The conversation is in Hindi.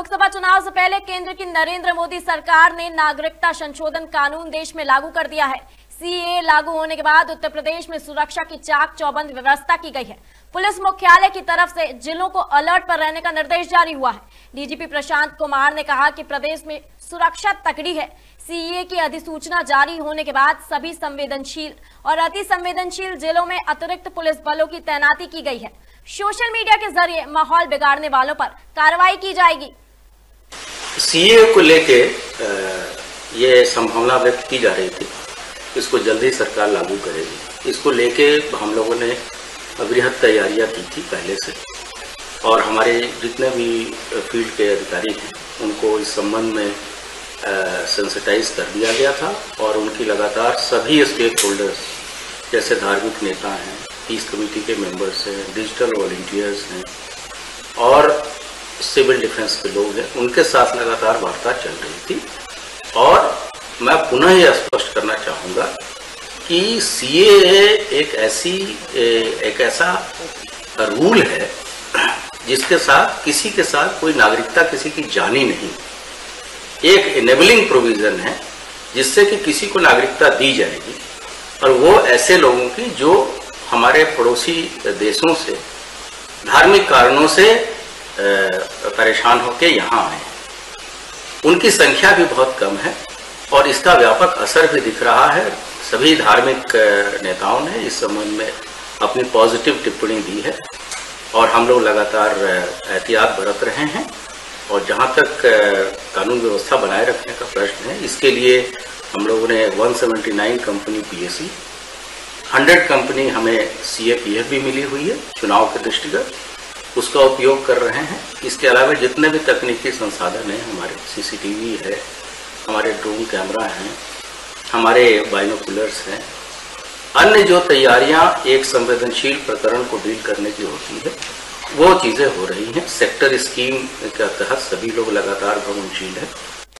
लोकसभा चुनाव से पहले केंद्र की नरेंद्र मोदी सरकार ने नागरिकता संशोधन कानून देश में लागू कर दिया है। सीए लागू होने के बाद उत्तर प्रदेश में सुरक्षा की चाक चौबंद व्यवस्था की गई है। पुलिस मुख्यालय की तरफ़ से जिलों को अलर्ट पर रहने का निर्देश जारी हुआ है। डीजीपी प्रशांत कुमार ने कहा कि प्रदेश में सुरक्षा तकड़ी है। सीए की अधिसूचना जारी होने के बाद सभी संवेदनशील और अति संवेदनशील जिलों में अतिरिक्त पुलिस बलों की तैनाती की गई है। सोशल मीडिया के ज़रिए माहौल बिगाड़ने वालों पर कार्रवाई की जाएगी। सीए को लेके ये संभावना व्यक्त की जा रही थी इसको जल्दी सरकार लागू करेगी। इसको लेके हम लोगों ने अवृहत तैयारियाँ की थी पहले से। और हमारे जितने भी फ़ील्ड के अधिकारी हैं उनको इस संबंध में सेंसिटाइज कर दिया गया था और उनकी लगातार सभी स्टेक होल्डर्स, जैसे धार्मिक नेता हैं, पीस कमेटी के मेंबर्स हैं, डिजिटल वॉल्टियर्स हैं, और सिविल डिफेंस के लोग हैं, उनके साथ लगातार वार्ता चल रही थी। और मैं पुनः यह स्पष्ट करना चाहूँगा कि सीए एक ऐसी एक ऐसा रूल है जिसके साथ किसी के साथ कोई नागरिकता किसी की जानी नहीं। एक इनेबलिंग प्रोविज़न है जिससे कि किसी को नागरिकता दी जाएगी। और वो ऐसे लोगों की जो हमारे पड़ोसी देशों से, धार्मिक कारणों से परेशान होकर यहाँ आए। उनकी संख्या भी बहुत कम है और इसका व्यापक असर भी दिख रहा है। सभी धार्मिक नेताओं ने इस संबंध में अपनी पॉजिटिव टिप्पणी दी है और हम लोग लगातार एहतियात बरत रहे हैं और जहाँ तक कानून व्यवस्था बनाए रखने का प्रश्न है, इसके लिए हम लोगों ने 179 कंपनी पीएससी 100 कंपनी हमें सीएपीएफ भी मिली हुई है, चुनाव के दृष्टिगत। उसका उपयोग कर रहे हैं। इसके अलावा जितने भी तकनीकी संसाधन हैं, हमारे सीसीटीवी है, हमारे ड्रोन कैमरा हैं, हमारे बाइनोकुलर्स हैं, अन्य जो तैयारियाँ एक संवेदनशील प्रकरण को डील करने की होती है, वो चीज़ें हो रही हैं। सेक्टर स्कीम के तहत सभी लोग लगातार भ्रमणशील है।